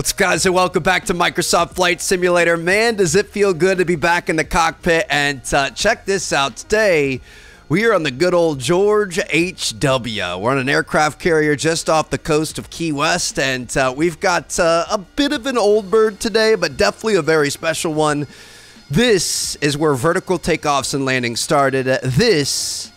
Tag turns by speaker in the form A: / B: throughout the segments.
A: What's up, guys, and welcome back to Microsoft Flight Simulator. Man, does it feel good to be back in the cockpit. And uh, check this out. Today, we are on the good old George H.W. We're on an aircraft carrier just off the coast of Key West, and uh, we've got uh, a bit of an old bird today, but definitely a very special one. This is where vertical takeoffs and landings started. This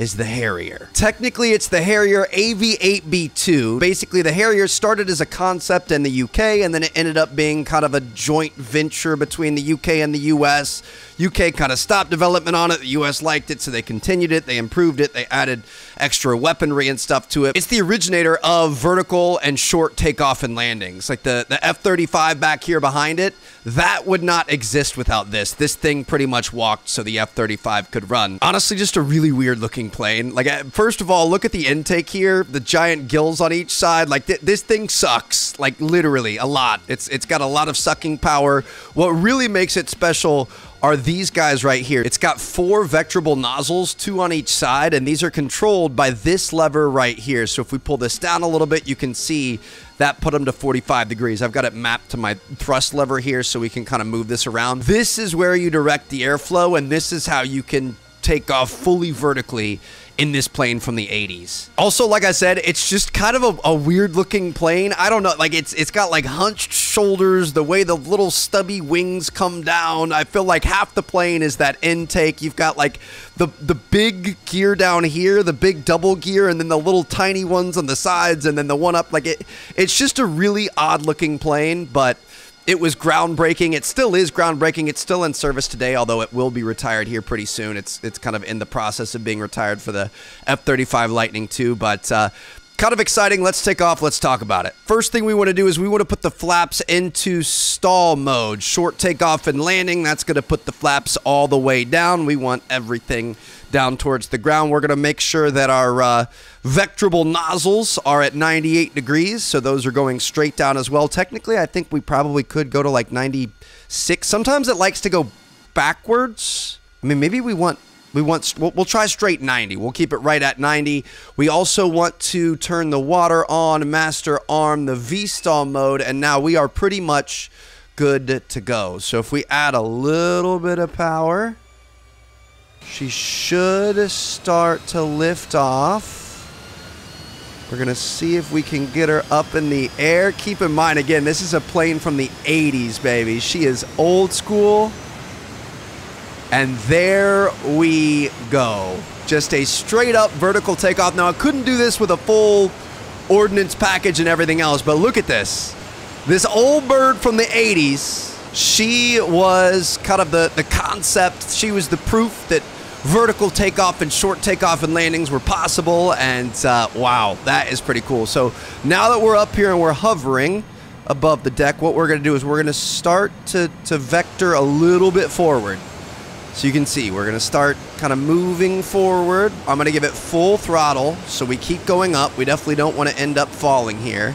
A: is the Harrier. Technically, it's the Harrier AV8B2. Basically, the Harrier started as a concept in the UK and then it ended up being kind of a joint venture between the UK and the US. UK kind of stopped development on it. The US liked it, so they continued it. They improved it. They added extra weaponry and stuff to it. It's the originator of vertical and short takeoff and landings. Like the, the F 35 back here behind it, that would not exist without this. This thing pretty much walked so the F 35 could run. Honestly, just a really weird looking plane. Like, uh, first of all, look at the intake here, the giant gills on each side. Like, th this thing sucks, like, literally a lot. It's It's got a lot of sucking power. What really makes it special are these guys right here. It's got four vectorable nozzles, two on each side, and these are controlled by this lever right here. So if we pull this down a little bit, you can see that put them to 45 degrees. I've got it mapped to my thrust lever here so we can kind of move this around. This is where you direct the airflow, and this is how you can take off fully vertically in this plane from the 80s. Also, like I said, it's just kind of a, a, weird looking plane. I don't know, like it's it's got like hunched shoulders, the way the little stubby wings come down. I feel like half the plane is that intake. You've got like the the big gear down here, the big double gear, and then the little tiny ones on the sides, and then the one up. Like it, it's just a really odd looking plane, but it was groundbreaking. It still is groundbreaking. It's still in service today, although it will be retired here pretty soon. It's it's kind of in the process of being retired for the F-35 Lightning II, but uh, kind of exciting. Let's take off. Let's talk about it. First thing we want to do is we want to put the flaps into STOL mode. Short takeoff and landing. That's going to put the flaps all the way down. We want everything down towards the ground. We're going to make sure that our uh, vectorable nozzles are at 98 degrees, so those are going straight down as well. Technically, I think we probably could go to like 96. Sometimes it likes to go backwards. I mean, maybe we want we want we'll, we'll, try straight 90 we'll keep it right at 90 we also want to turn the water on master arm the V/STOL mode and now we are pretty much good to go so if we add a little bit of power she should start to lift off. We're going to see if we can get her up in the air. Keep in mind, again, this is a plane from the 80s, baby. She is old school. And there we go. Just a straight up vertical takeoff. Now, I couldn't do this with a full ordnance package and everything else, but look at this. This old bird from the 80s, she was kind of the, the concept. She was the proof that vertical takeoff and short takeoff and landings were possible. And uh, wow, that is pretty cool. So now that we're up here and we're hovering above the deck, what we're going to do is we're going to start to, to vector a little bit forward. So you can see we're going to start kind of moving forward. I'm going to give it full throttle so we keep going up. We definitely don't want to end up falling here.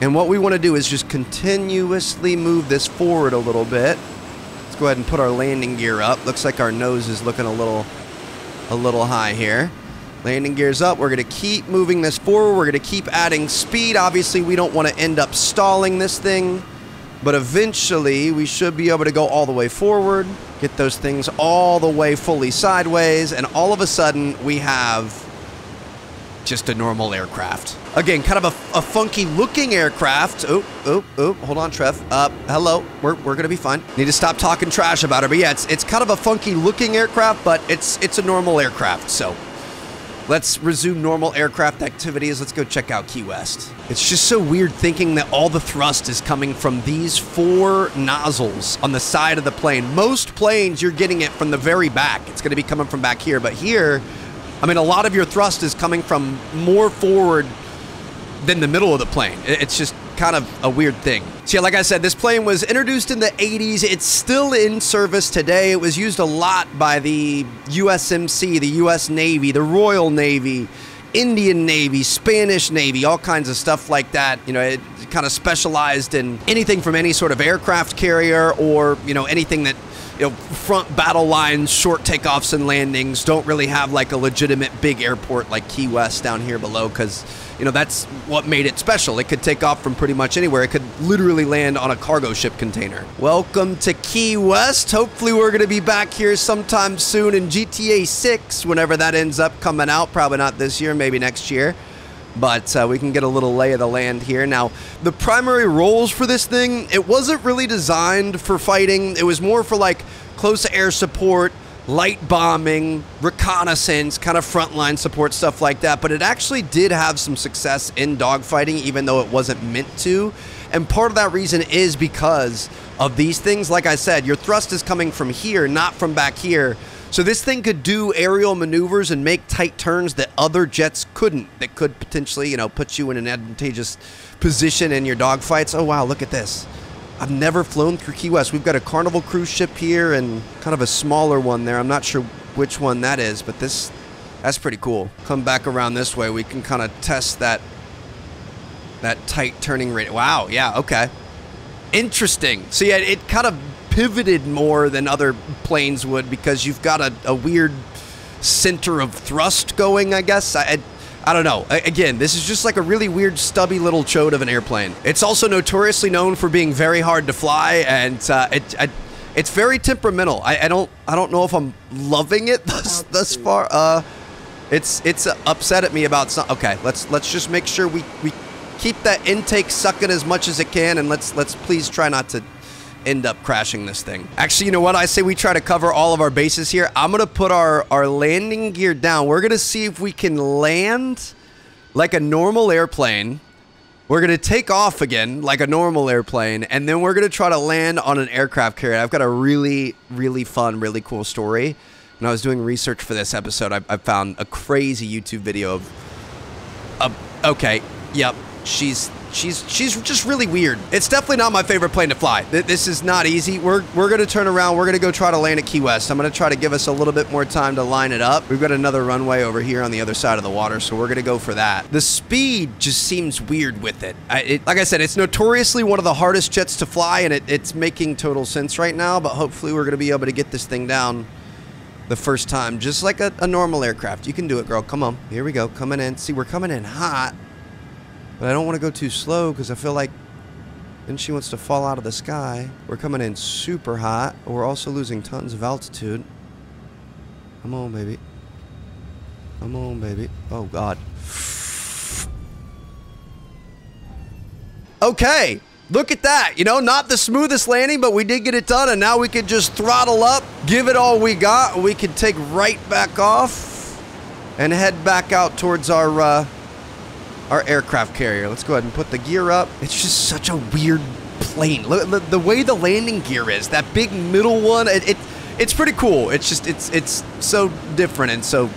A: And what we want to do is just continuously move this forward a little bit Let's go ahead and put our landing gear up. Looks like our nose is looking a little, a little high here. Landing gear's up. We're going to keep moving this forward. We're going to keep adding speed. Obviously, we don't want to end up stalling this thing. But eventually, we should be able to go all the way forward, get those things all the way fully sideways, and all of a sudden, we have just a normal aircraft. Again, kind of a, a funky looking aircraft. Oh, oh, oh, hold on, Trev. Uh, hello, we're, we're gonna be fine. Need to stop talking trash about her, but yeah, it's, it's kind of a funky looking aircraft, but it's, it's a normal aircraft, so. Let's resume normal aircraft activities. Let's go check out Key West. It's just so weird thinking that all the thrust is coming from these four nozzles on the side of the plane. Most planes, you're getting it from the very back. It's going to be coming from back here, but here, I mean, a lot of your thrust is coming from more forward than the middle of the plane. It's just kind of a weird thing. So yeah, like I said, this plane was introduced in the 80s. It's still in service today. It was used a lot by the USMC, the US Navy, the Royal Navy, Indian Navy, Spanish Navy, all kinds of stuff like that. You know, it kind of specialized in anything from any sort of aircraft carrier or, you know, anything that you know, front battle lines, short takeoffs and landings. Don't really have like a legitimate big airport like Key West down here below because you know that's what made it special. It could take off from pretty much anywhere. It could literally land on a cargo ship container. Welcome to Key West. Hopefully we're going to be back here sometime soon in GTA 6 whenever that ends up coming out. Probably not this year, maybe next year but uh, we can get a little lay of the land here. Now, the primary roles for this thing, it wasn't really designed for fighting. It was more for like close air support, light bombing, reconnaissance, kind of frontline support, stuff like that. But it actually did have some success in dogfighting, even though it wasn't meant to. And part of that reason is because of these things. Like I said, your thrust is coming from here, not from back here. So this thing could do aerial maneuvers and make tight turns that other jets couldn't. That could potentially, you know, put you in an advantageous position in your dogfights. Oh, wow, look at this. I've never flown through Key West. We've got a Carnival cruise ship here and kind of a smaller one there. I'm not sure which one that is, but this that's pretty cool. Come back around this way. We can kind of test that that tight turning rate. Wow, yeah, okay. Interesting. So yeah, it kind of pivoted more than other planes would because you've got a, a weird center of thrust going, I guess. I, I don't know. Again, this is just like a really weird, stubby little chode of an airplane. It's also notoriously known for being very hard to fly, and uh, it, I, it's very temperamental. I, I, don't, I don't know if I'm loving it thus, thus far. Uh, it's, it's upset at me about some. Okay, let's, let's just make sure we, we keep that intake sucking as much as it can, and let's, let's please try not to end up crashing this thing. Actually, you know what? I say we try to cover all of our bases here. I'm going to put our, our landing gear down. We're going to see if we can land like a normal airplane. We're going to take off again like a normal airplane, and then we're going to try to land on an aircraft carrier. I've got a really, really fun, really cool story. When I was doing research for this episode, I, I found a crazy YouTube video of... Uh, okay, yep, she's she's she's just really weird. It's definitely not my favorite plane to fly. This is not easy. We're we're gonna turn around. We're gonna go try to land at Key West. I'm gonna try to give us a little bit more time to line it up. We've got another runway over here on the other side of the water, so we're gonna go for that. The speed just seems weird with it. I, it like I said, it's notoriously one of the hardest jets to fly, and it, it's making total sense right now. But hopefully, we're gonna be able to get this thing down the first time, just like a, a normal aircraft. You can do it, girl. Come on. Here we go. Coming in. See, we're coming in hot. But I don't want to go too slow because I feel like then she wants to fall out of the sky. We're coming in super hot. We're also losing tons of altitude. Come on, baby. Come on, baby. Oh, God. Okay. Look at that. You know, not the smoothest landing, but we did get it done. And now we can just throttle up, give it all we got. We can take right back off and head back out towards our... Uh, our aircraft carrier. Let's go ahead and put the gear up. It's just such a weird plane. Look, the way the landing gear is, that big middle one, it, it it's pretty cool. It's just it's it's so different and so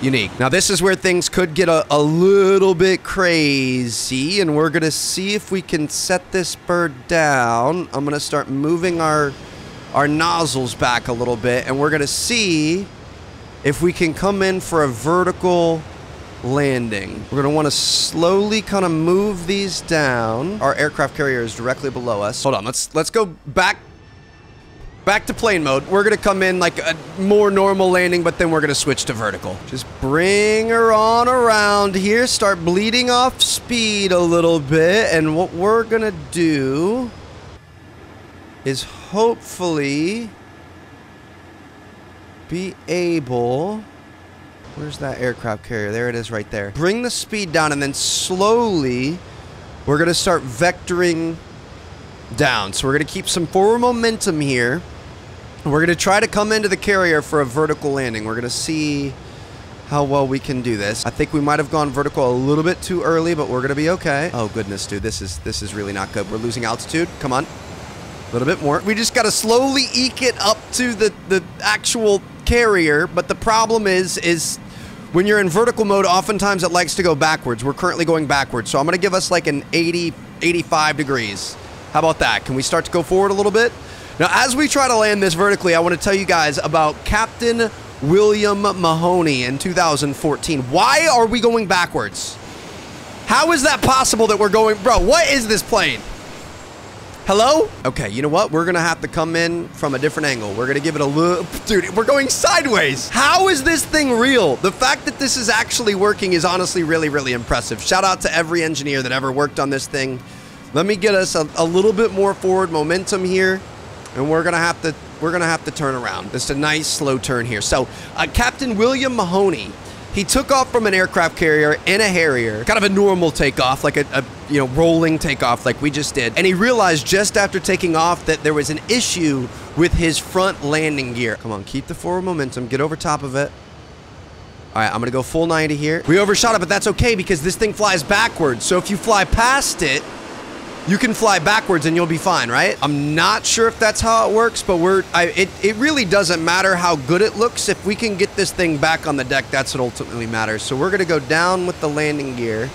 A: unique. Now this is where things could get a, a little bit crazy and we're gonna see if we can set this bird down. I'm gonna start moving our our nozzles back a little bit and we're gonna see if we can come in for a vertical landing. We're going to want to slowly kind of move these down. Our aircraft carrier is directly below us. Hold on, let's let's go back back to plane mode. We're going to come in like a more normal landing, but then we're going to switch to vertical. Just bring her on around here, start bleeding off speed a little bit, and what we're going to do is hopefully be able Where's that aircraft carrier? There it is right there. Bring the speed down and then slowly we're going to start vectoring down. So we're going to keep some forward momentum here. We're going to try to come into the carrier for a vertical landing. We're going to see how well we can do this. I think we might have gone vertical a little bit too early, but we're going to be okay. Oh, goodness, dude. This is this is really not good. We're losing altitude. Come on. A little bit more. We just got to slowly eke it up to the, the actual carrier, but the problem is, is when you're in vertical mode, oftentimes it likes to go backwards. We're currently going backwards. So I'm to give us like an 80, 85 degrees. How about that? Can we start to go forward a little bit? Now, as we try to land this vertically, I want to tell you guys about Captain William Mahoney in 2014. Why are we going backwards? How is that possible that we're going... Bro, what is this plane? Hello? Okay, you know what? We're gonna have to come in from a different angle. We're gonna give it a look. Dude, we're going sideways. How is this thing real? The fact that this is actually working is honestly really, really impressive. Shout out to every engineer that ever worked on this thing. Let me get us a, a little bit more forward momentum here, and we're gonna have to we're gonna have to turn around. Is a nice slow turn here. So, uh, Captain William Mahoney he took off from an aircraft carrier in a Harrier, kind of a normal takeoff, like a, a, you know rolling takeoff, like we just did. And he realized just after taking off that there was an issue with his front landing gear. Come on, keep the forward momentum, get over top of it. All right, I'm gonna go full 90 here. We overshot it, but that's okay because this thing flies backwards. So if you fly past it, you can fly backwards and you'll be fine, right? I'm not sure if that's how it works, but we're, I, it, it really doesn't matter how good it looks. If we can get this thing back on the deck, that's what ultimately matters. So we're gonna go down with the landing gear.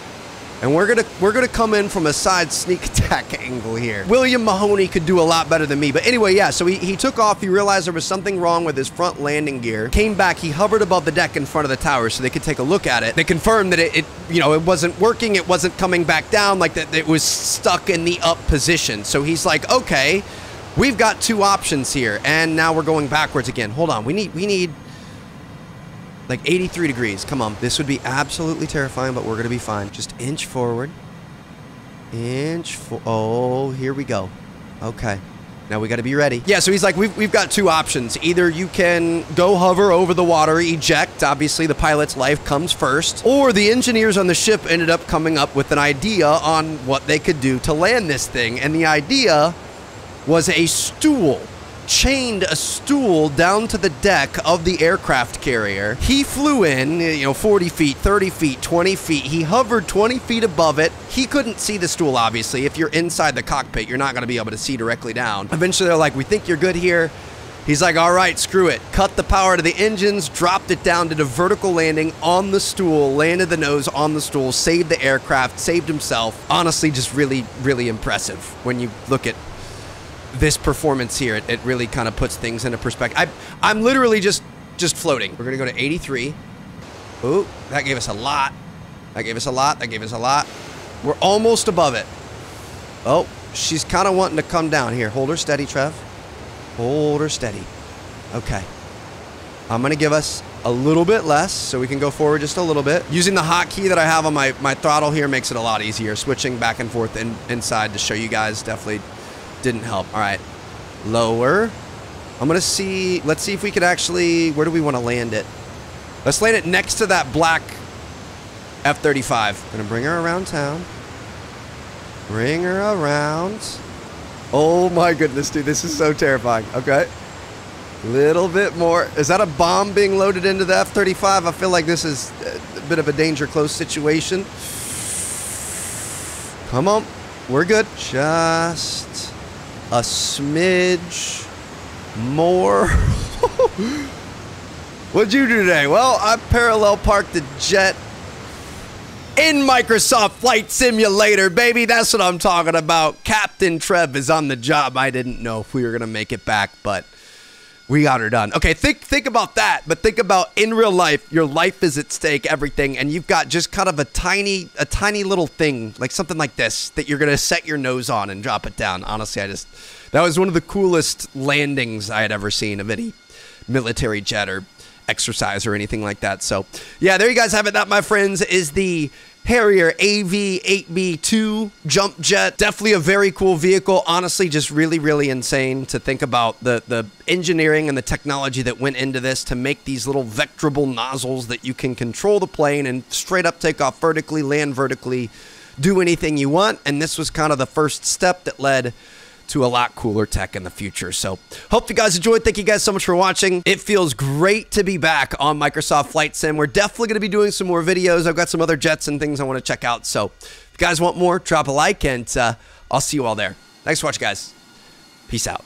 A: And we're gonna we're gonna come in from a side sneak attack angle here. William Mahoney could do a lot better than me. But anyway, yeah, so he, he took off, he realized there was something wrong with his front landing gear, came back, he hovered above the deck in front of the tower so they could take a look at it. They confirmed that it, it you know, it wasn't working, it wasn't coming back down, like that it was stuck in the up position. So he's like, okay, we've got two options here, and now we're going backwards again. Hold on, we need we need like 83 degrees. Come on. This would be absolutely terrifying, but we're going to be fine. Just inch forward. Inch for Oh, here we go. Okay. Now we got to be ready. Yeah, so he's like, we've, we've got two options. Either you can go hover over the water, eject. Obviously, the pilot's life comes first. Or the engineers on the ship ended up coming up with an idea on what they could do to land this thing. And the idea was a stool chained a stool down to the deck of the aircraft carrier. He flew in, you know, 40 feet, 30 feet, 20 feet. He hovered 20 feet above it. He couldn't see the stool, obviously. If you're inside the cockpit, you're not going to be able to see directly down. Eventually, they're like, we think you're good here. He's like, all right, screw it. Cut the power to the engines, dropped it down, did a vertical landing on the stool, landed the nose on the stool, saved the aircraft, saved himself. Honestly, just really, really impressive when you look at this performance here. It, it really kind of puts things into perspective. I, I'm literally just just floating. We're gonna go to 83. Ooh, that gave us a lot. That gave us a lot. That gave us a lot. We're almost above it. Oh, she's kind of wanting to come down here. Hold her steady, Trev. Hold her steady. Okay. I'm going to give us a little bit less so we can go forward just a little bit. Using the hotkey that I have on my, my throttle here makes it a lot easier. Switching back and forth in, inside to show you guys definitely didn't help. All right. Lower. I'm going to see. Let's see if we could actually. Where do we want to land it? Let's land it next to that black F-35. Gonna bring her around town. Bring her around. Oh my goodness, dude. This is so terrifying. Okay. Little bit more. Is that a bomb being loaded into the F-35? I feel like this is a bit of a danger close situation. Come on. We're good. Just a smidge more. What'd you do today? Well, I parallel parked the jet in Microsoft Flight Simulator, baby. That's what I'm talking about. Captain Trev is on the job. I didn't know if we were going to make it back, but we got her done. Okay, think think about that, but think about in real life, your life is at stake, everything, and you've got just kind of a tiny a tiny little thing, like something like this that you're to set your nose on and drop it down. Honestly, I just that was one of the coolest landings I had ever seen of any military jet or exercise or anything like that. So, yeah, there you guys have it. That, my friends, is the Harrier AV8B2 jump jet. Definitely a very cool vehicle. Honestly, just really, really insane to think about the, the engineering and the technology that went into this to make these little vectorable nozzles that you can control the plane and straight up take off vertically, land vertically, do anything you want. And this was kind of the first step that led to a lot cooler tech in the future. So, hope you guys enjoyed. Thank you guys so much for watching. It feels great to be back on Microsoft Flight Sim. We're definitely going to be doing some more videos. I've got some other jets and things I want to check out. So, if you guys want more, drop a like, and uh, I'll see you all there. Thanks for watching, guys. Peace out.